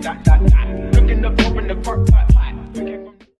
dot, dot, dot.